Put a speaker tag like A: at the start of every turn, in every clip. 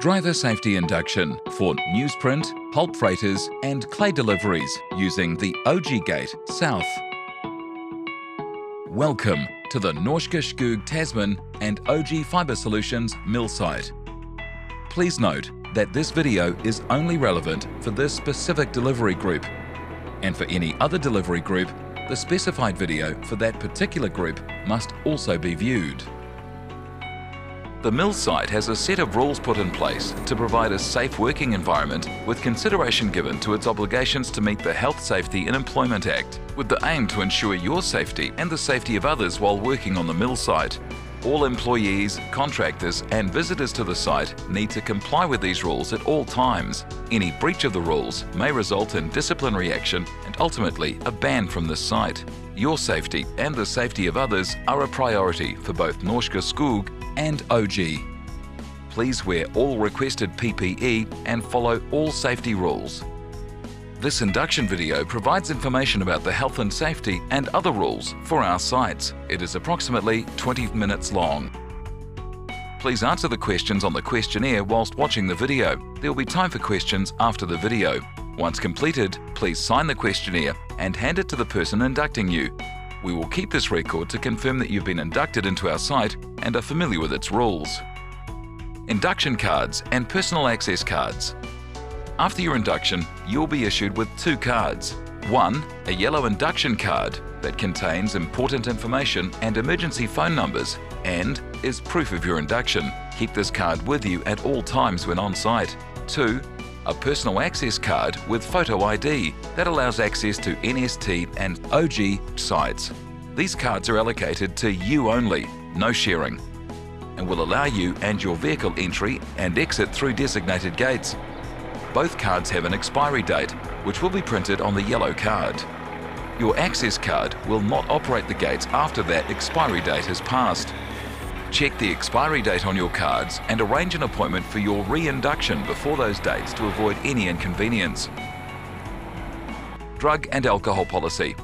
A: Driver safety induction for newsprint, pulp freighters and clay deliveries using the OJI Gate South. Welcome to the Norske Skog Tasman and OJI Fibre Solutions mill site. Please note that this video is only relevant for this specific delivery group and for any other delivery group, the specified video for that particular group must also be viewed. The mill site has a set of rules put in place to provide a safe working environment with consideration given to its obligations to meet the Health, Safety and Employment Act, with the aim to ensure your safety and the safety of others while working on the mill site. All employees, contractors and visitors to the site need to comply with these rules at all times. Any breach of the rules may result in disciplinary action and ultimately a ban from this site. Your safety and the safety of others are a priority for both Norske Skog and OJI. Please wear all requested PPE and follow all safety rules. This induction video provides information about the health and safety and other rules for our sites. It is approximately 20 minutes long. Please answer the questions on the questionnaire whilst watching the video. There will be time for questions after the video. Once completed, please sign the questionnaire and hand it to the person inducting you. We will keep this record to confirm that you've been inducted into our site and are familiar with its rules. Induction cards and personal access cards. After your induction, you'll be issued with two cards. One, a yellow induction card that contains important information and emergency phone numbers and is proof of your induction. Keep this card with you at all times when on site. Two, a personal access card with photo ID that allows access to NST and OJI sites. These cards are allocated to you only, no sharing, and will allow you and your vehicle entry and exit through designated gates. Both cards have an expiry date, which will be printed on the yellow card. Your access card will not operate the gates after that expiry date has passed. Check the expiry date on your cards and arrange an appointment for your reinduction before those dates to avoid any inconvenience. Drug and Alcohol Policy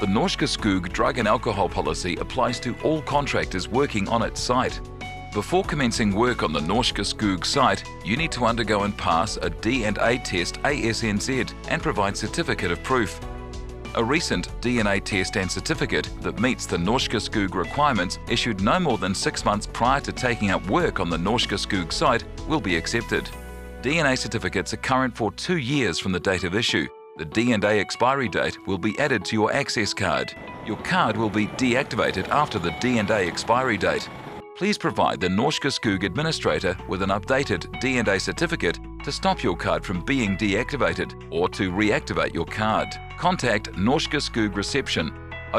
A: The Norske Skog drug and alcohol policy applies to all contractors working on its site. Before commencing work on the Norske Skog site, you need to undergo and pass a D&A test ASNZ and provide certificate of proof. A recent D&A test and certificate that meets the Norske Skog requirements issued no more than six months prior to taking up work on the Norske Skog site will be accepted. D&A certificates are current for two years from the date of issue. The D&A expiry date will be added to your access card. Your card will be deactivated after the D&A expiry date. Please provide the Norske Skog administrator with an updated D&A certificate to stop your card from being deactivated or to reactivate your card. Contact Norske Skog Reception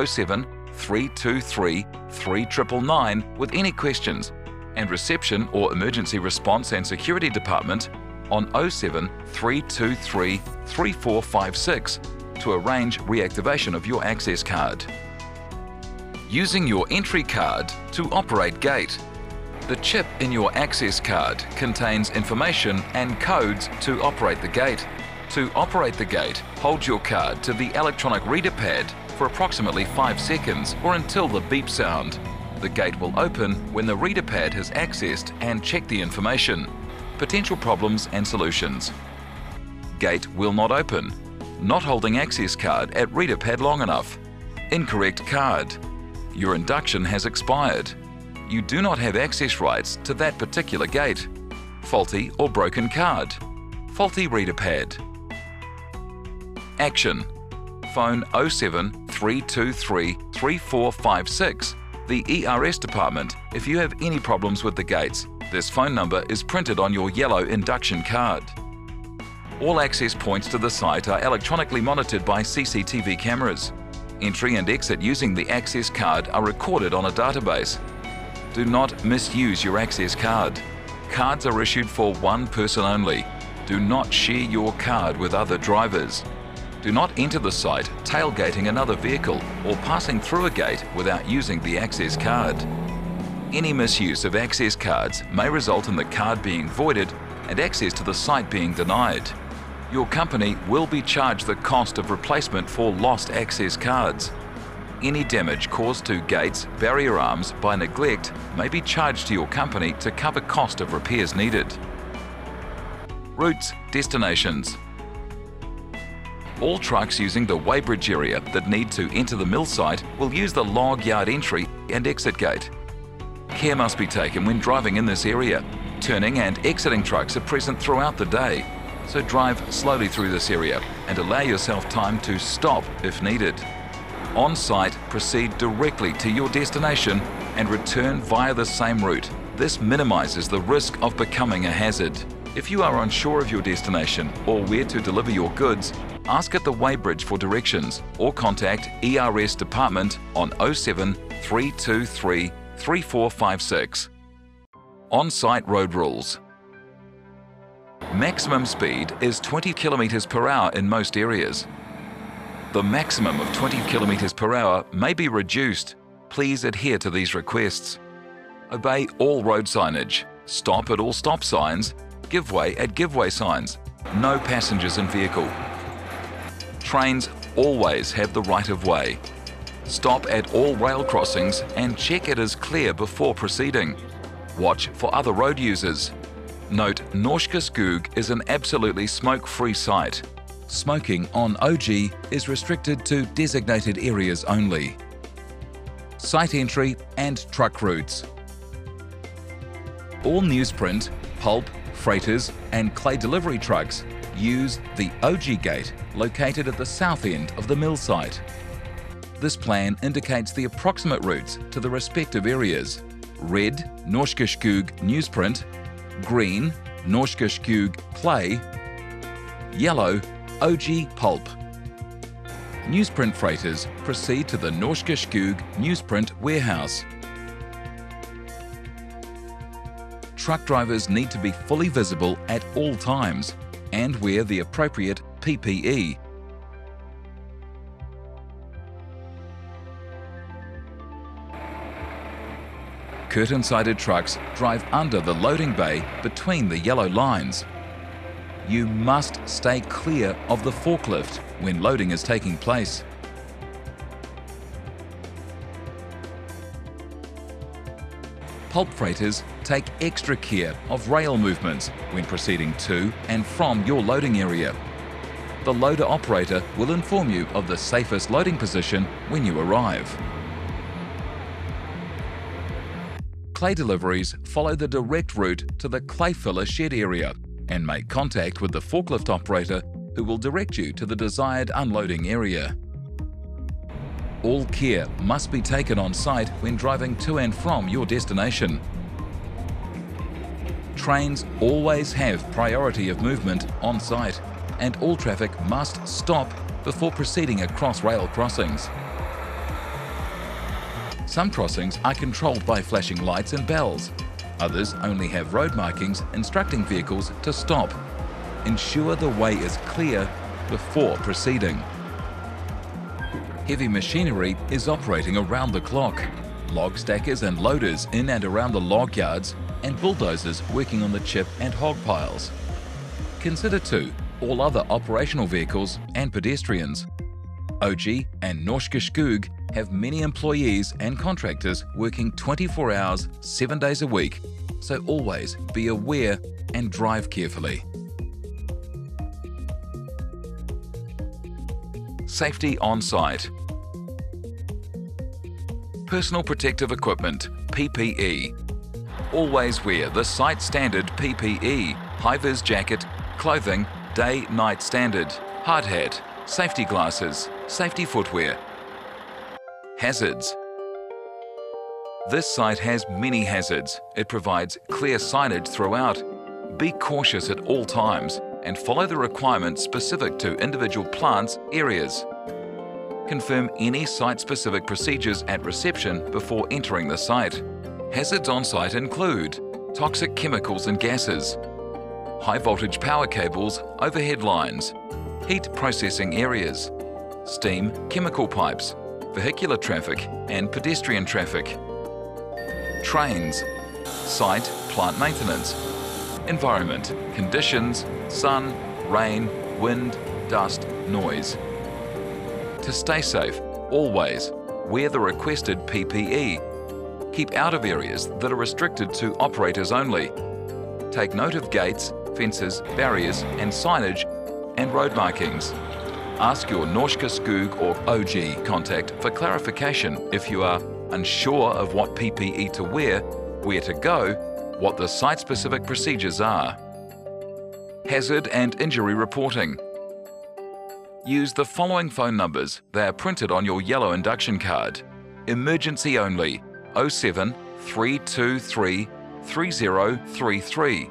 A: 07 323 3999 with any questions and Reception or Emergency Response and Security Department on 07 323 3456 to arrange reactivation of your access card using your entry card to operate gate. The chip in your access card contains information and codes to operate the gate. To operate the gate, hold your card to the electronic reader pad for approximately 5 seconds or until the beep sound. The gate will open when the reader pad has accessed and checked the information. Potential problems and solutions. Gate will not open. Not holding access card at reader pad long enough. Incorrect card your induction has expired. You do not have access rights to that particular gate. Faulty or broken card. Faulty reader pad. Action. Phone 07 323 3456. The ERS department if you have any problems with the gates. This phone number is printed on your yellow induction card. All access points to the site are electronically monitored by CCTV cameras. Entry and exit using the access card are recorded on a database. Do not misuse your access card. Cards are issued for one person only. Do not share your card with other drivers. Do not enter the site tailgating another vehicle or passing through a gate without using the access card. Any misuse of access cards may result in the card being voided and access to the site being denied your company will be charged the cost of replacement for lost access cards. Any damage caused to gates, barrier arms by neglect may be charged to your company to cover cost of repairs needed. Routes, destinations. All trucks using the weighbridge area that need to enter the mill site will use the log yard entry and exit gate. Care must be taken when driving in this area. Turning and exiting trucks are present throughout the day, so drive slowly through this area and allow yourself time to stop if needed. On site, proceed directly to your destination and return via the same route. This minimises the risk of becoming a hazard. If you are unsure of your destination or where to deliver your goods, ask at the weighbridge for directions or contact ERS Department on 07 323 3456. On-site road rules. Maximum speed is 20 km per hour in most areas. The maximum of 20 km per hour may be reduced. Please adhere to these requests. Obey all road signage. Stop at all stop signs give way at give way signs. No passengers in vehicle. Trains always have the right of way. Stop at all rail crossings and check it is clear before proceeding. Watch for other road users. Note Norske Skog is an absolutely smoke-free site. Smoking on OJI is restricted to designated areas only. Site entry and truck routes. All newsprint, pulp, freighters and clay delivery trucks use the OJI gate located at the south end of the mill site. This plan indicates the approximate routes to the respective areas. Red, Norske Skog newsprint, green, Norske Skog clay, yellow, OJI pulp. Newsprint freighters proceed to the Norske Skog newsprint warehouse truck drivers need to be fully visible at all times and wear the appropriate PPE. Curtain-sided trucks drive under the loading bay between the yellow lines. You must stay clear of the forklift when loading is taking place. pulp freighters take extra care of rail movements when proceeding to and from your loading area. The loader operator will inform you of the safest loading position when you arrive. Clay deliveries follow the direct route to the clay filler shed area and make contact with the forklift operator who will direct you to the desired unloading area. All care must be taken on site when driving to and from your destination. Trains always have priority of movement on site and all traffic must stop before proceeding across rail crossings. Some crossings are controlled by flashing lights and bells. Others only have road markings instructing vehicles to stop. Ensure the way is clear before proceeding. Heavy machinery is operating around the clock. Log stackers and loaders in and around the log yards and bulldozers working on the chip and hog piles. Consider too all other operational vehicles and pedestrians. OJI and Norske Skog have many employees and contractors working 24 hours, 7 days a week, so always be aware and drive carefully. Safety on site. Personal protective equipment, PPE. Always wear the site standard PPE, high-vis jacket, clothing, day-night standard, hard hat, safety glasses, safety footwear. Hazards. This site has many hazards. It provides clear signage throughout. Be cautious at all times and follow the requirements specific to individual plants areas. Confirm any site-specific procedures at reception before entering the site. Hazards on site include toxic chemicals and gases, high voltage power cables, overhead lines, heat processing areas, steam, chemical pipes, vehicular traffic and pedestrian traffic, trains, site plant maintenance, environment, conditions, sun, rain, wind, dust, noise. To stay safe, always wear the requested PPE. Keep out of areas that are restricted to operators only. Take note of gates, fences, barriers and signage and road markings. Ask your Norske Skog or OJI contact for clarification if you are unsure of what PPE to wear, where to go, what the site-specific procedures are. Hazard and injury reporting. Use the following phone numbers. They are printed on your yellow induction card. Emergency only 07 323 3033.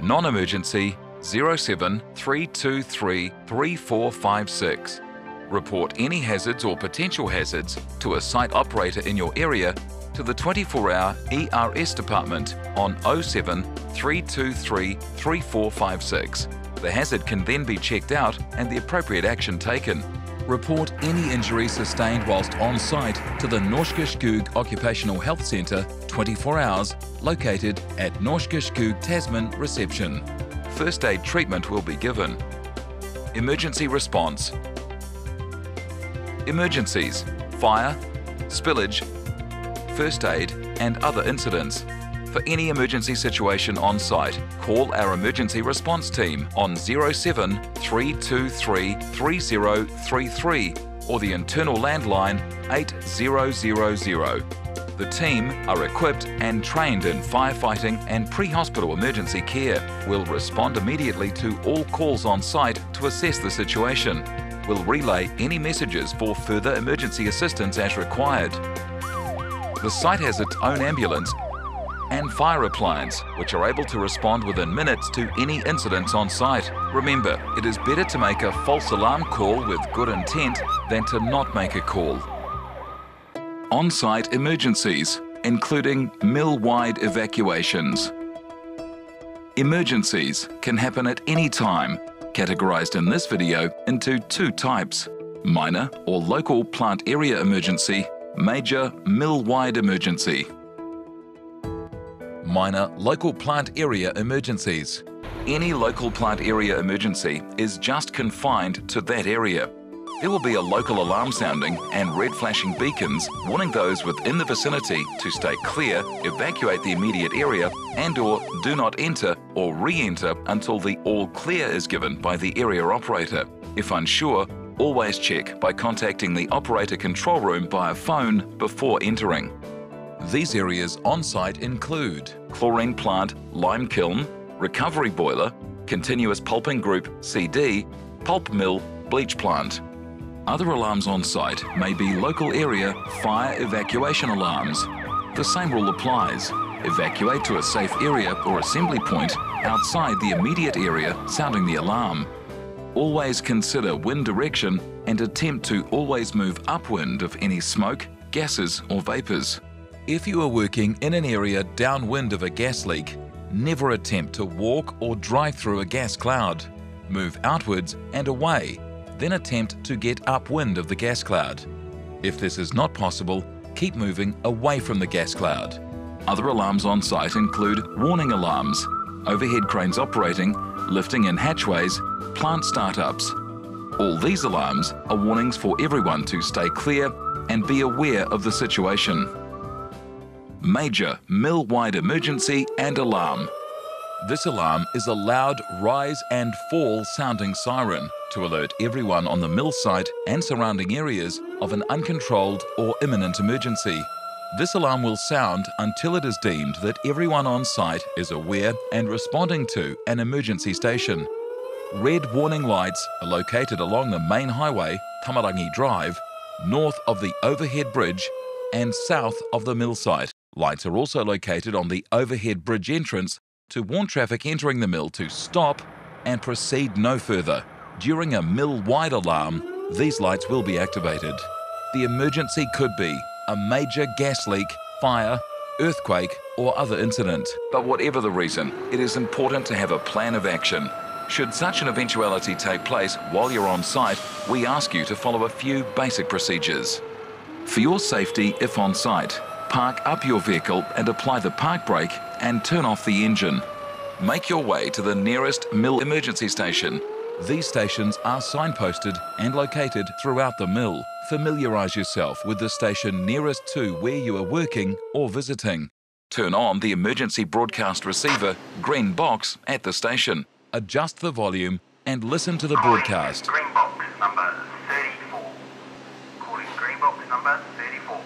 A: Non-emergency 07 323 3456. Report any hazards or potential hazards to a site operator in your area to the 24-hour ERS department on 07 323 3456. The hazard can then be checked out and the appropriate action taken. Report any injury sustained whilst on site to the Norske Occupational Health Centre 24 hours located at Norske Tasman reception. First aid treatment will be given. Emergency response. Emergencies, fire, spillage, first aid and other incidents. For any emergency situation on site, call our emergency response team on 07 323 3033 or the internal landline 8000. The team are equipped and trained in firefighting and pre-hospital emergency care. Will respond immediately to all calls on site to assess the situation. Will relay any messages for further emergency assistance as required. The site has its own ambulance and fire appliance, which are able to respond within minutes to any incidents on site. Remember, it is better to make a false alarm call with good intent than to not make a call. On-site emergencies, including mill-wide evacuations. Emergencies can happen at any time, categorized in this video into two types, minor or local plant area emergency, major mill-wide emergency minor local plant area emergencies. Any local plant area emergency is just confined to that area. There will be a local alarm sounding and red flashing beacons warning those within the vicinity to stay clear, evacuate the immediate area and or do not enter or re-enter until the all clear is given by the area operator. If unsure, always check by contacting the operator control room via phone before entering. These areas on site include chlorine plant, lime kiln, recovery boiler, continuous pulping group CD, pulp mill, bleach plant. Other alarms on site may be local area fire evacuation alarms. The same rule applies. Evacuate to a safe area or assembly point outside the immediate area sounding the alarm. Always consider wind direction and attempt to always move upwind of any smoke, gases or vapours. If you are working in an area downwind of a gas leak, never attempt to walk or drive through a gas cloud. Move outwards and away, then attempt to get upwind of the gas cloud. If this is not possible, keep moving away from the gas cloud. Other alarms on site include warning alarms, overhead cranes operating, lifting in hatchways, plant startups. All these alarms are warnings for everyone to stay clear and be aware of the situation major mill-wide emergency and alarm. This alarm is a loud rise and fall sounding siren to alert everyone on the mill site and surrounding areas of an uncontrolled or imminent emergency. This alarm will sound until it is deemed that everyone on site is aware and responding to an emergency station. Red warning lights are located along the main highway, Tamarangi Drive, north of the overhead bridge and south of the mill site. Lights are also located on the overhead bridge entrance to warn traffic entering the mill to stop and proceed no further. During a mill-wide alarm, these lights will be activated. The emergency could be a major gas leak, fire, earthquake or other incident. But whatever the reason, it is important to have a plan of action. Should such an eventuality take place while you're on site, we ask you to follow a few basic procedures. For your safety if on site, park up your vehicle and apply the park brake and turn off the engine. Make your way to the nearest mill emergency station. These stations are signposted and located throughout the mill. Familiarise yourself with the station nearest to where you are working or visiting. Turn on the emergency broadcast receiver green box at the station. Adjust the volume and listen to the broadcast.
B: Green box number 34. Calling green box number 34.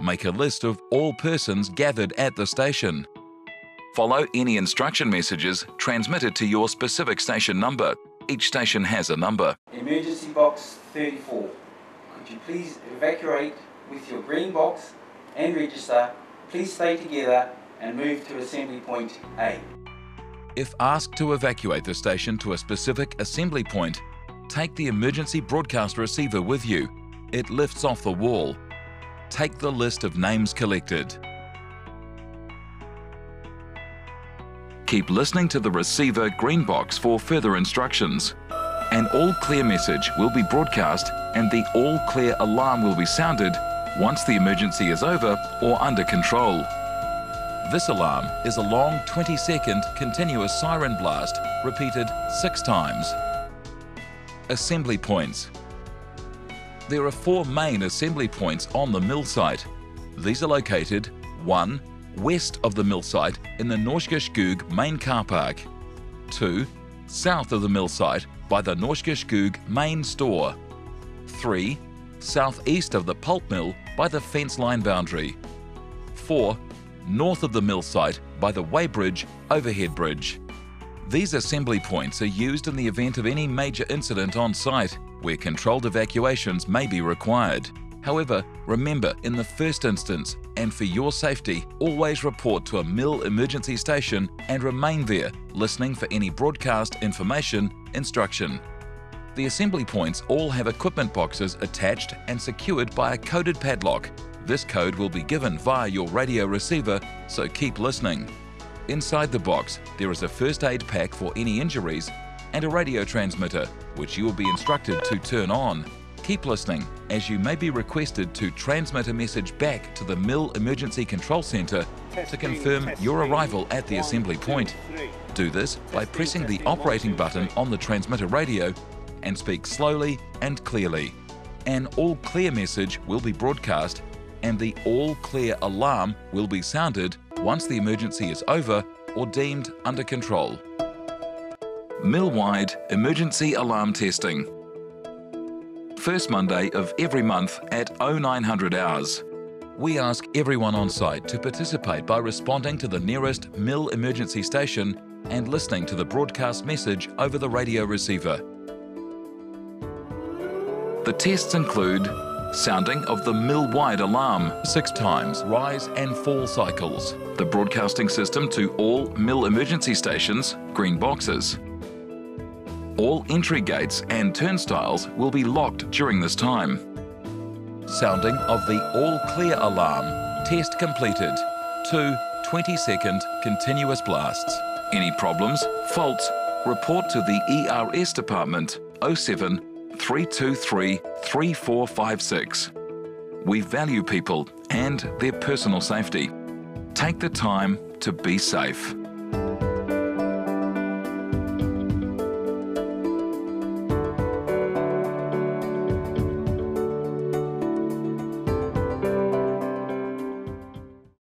A: Make a list of all persons gathered at the station. Follow any instruction messages transmitted to your specific station number. Each station has a number.
C: Emergency box 34. Could you please evacuate with your green box and register? Please stay together and move to assembly point A.
A: If asked to evacuate the station to a specific assembly point, take the emergency broadcast receiver with you. It lifts off the wall. Take the list of names collected. Keep listening to the receiver green box for further instructions. An all clear message will be broadcast and the all clear alarm will be sounded once the emergency is over or under control. This alarm is a long 20 second continuous siren blast repeated six times. Assembly points. There are four main assembly points on the mill site. These are located 1 west of the mill site in the Norske Skog main car park. 2. South of the mill site by the Norske Skog main store. 3. Southeast of the pulp mill by the fence line boundary. 4. North of the mill site by the weighbridge overhead bridge. These assembly points are used in the event of any major incident on site where controlled evacuations may be required. However, remember in the first instance and for your safety, always report to a mill emergency station and remain there listening for any broadcast information instruction. The assembly points all have equipment boxes attached and secured by a coded padlock. This code will be given via your radio receiver, so keep listening. Inside the box, there is a first aid pack for any injuries and a radio transmitter, which you will be instructed to turn on. Keep listening, as you may be requested to transmit a message back to the Mill Emergency Control Centre to confirm your arrival at the assembly point. Do this by pressing the operating button on the transmitter radio and speak slowly and clearly. An all clear message will be broadcast and the all clear alarm will be sounded once the emergency is over or deemed under control. Mill-wide emergency alarm testing first Monday of every month at 0900 hours. We ask everyone on site to participate by responding to the nearest mill emergency station and listening to the broadcast message over the radio receiver. The tests include sounding of the mill-wide alarm six times, rise and fall cycles, the broadcasting system to all mill emergency stations, green boxes, all entry gates and turnstiles will be locked during this time. Sounding of the all clear alarm. Test completed. Two 20 second continuous blasts. Any problems, faults, report to the ERS department 07 323 3456. We value people and their personal safety. Take the time to be safe.